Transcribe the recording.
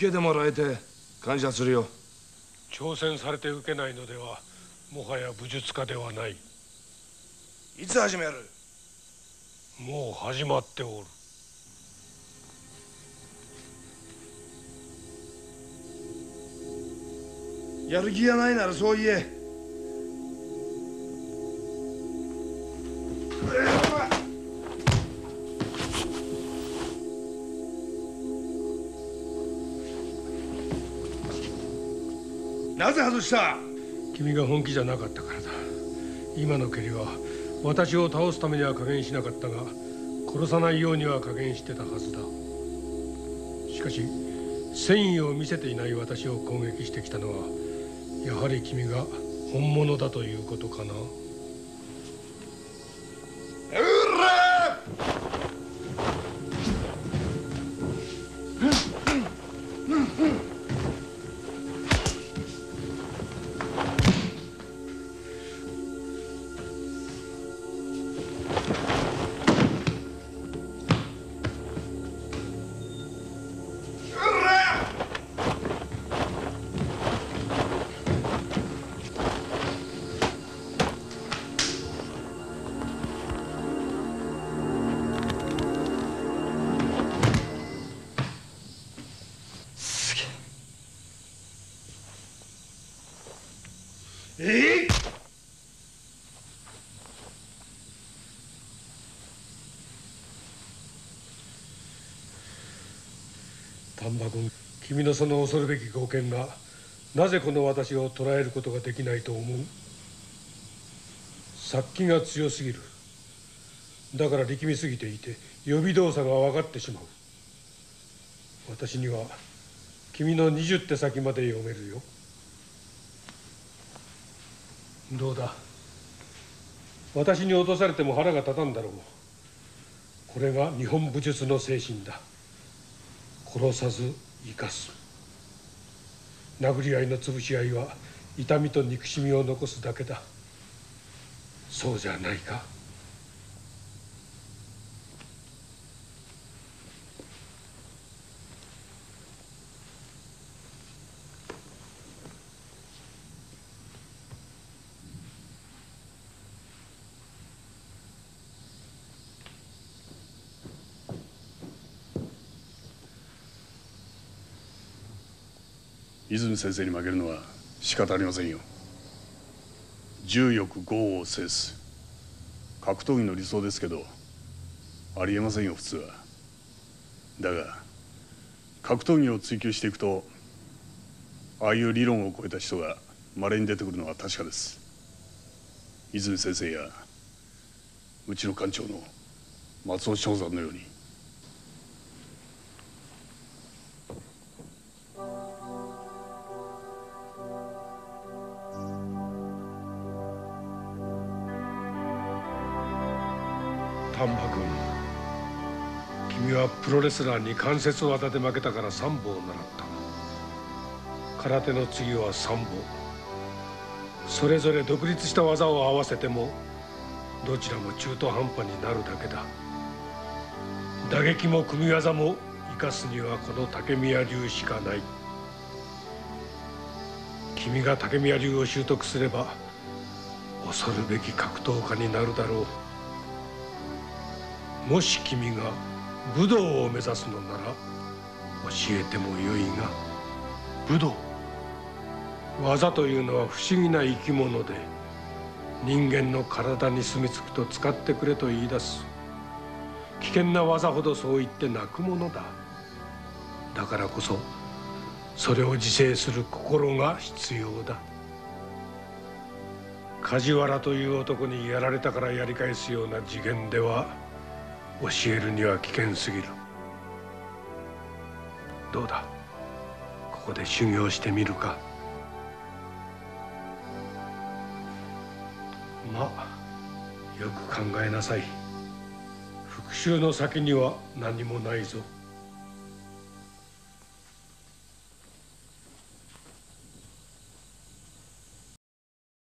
受けてもらえて感謝するよ。挑戦されて受けないのではもはや武術家ではない。いつ始める？もう始まっておる。やる気がないならそう言えなぜ外した？君が本気じゃなかったからだ。今の蹴りは私を倒すためには加減しなかったが殺さないようには加減してたはずだ。しかし戦意を見せていない私を攻撃してきたのはやはり君が本物だということかな。えい丹波君君のその恐るべき貢献がなぜこの私を捕らえることができないと思う？殺気が強すぎる。だから力みすぎていて予備動作が分かってしまう。私には君の20手先まで読めるよ。どうだ？私に落とされても腹が立たんだろうこれが日本武術の精神だ。殺さず生かす。殴り合いの潰し合いは痛みと憎しみを残すだけだ。そうじゃないか。泉先生に負けるのは仕方ありませんよ。重欲豪を制す。格闘技の理想ですけどありえませんよ普通は。だが格闘技を追求していくとああいう理論を超えた人が稀に出てくるのは確かです。泉先生やうちの館長の松尾正山のように丹波君君はプロレスラーに関節技で負けたから三歩を習った。空手の次は三歩それぞれ独立した技を合わせてもどちらも中途半端になるだけだ。打撃も組み技も生かすにはこの竹宮流しかない。君が竹宮流を習得すれば恐るべき格闘家になるだろう。もし君が武道を目指すのなら教えてもよいが武道。技というのは不思議な生き物で人間の体に住み着くと使ってくれと言い出す。危険な技ほどそう言って泣くものだ。だからこそそれを自制する心が必要だ。梶原という男にやられたからやり返すような次元では教えるには危険すぎる。どうだ？ここで修行してみるか？まあよく考えなさい。復讐の先には何もないぞ。